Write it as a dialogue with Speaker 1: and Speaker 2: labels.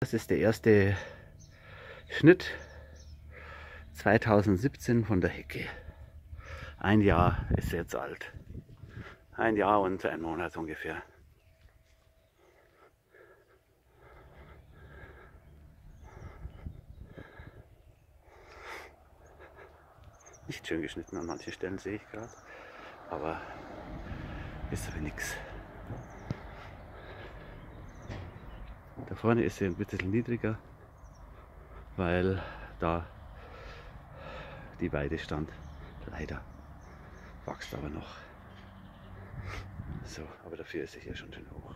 Speaker 1: Das ist der erste Schnitt 2017 von der Hecke. Ein Jahr ist jetzt alt. Ein Jahr und ein Monat ungefähr. Nicht schön geschnitten an manchen Stellen sehe ich gerade, aber ist aber nichts. Vorne ist sie ein bisschen niedriger, weil da die Weide stand. Leider. Wächst aber noch. So, aber dafür ist sie hier schon schön hoch.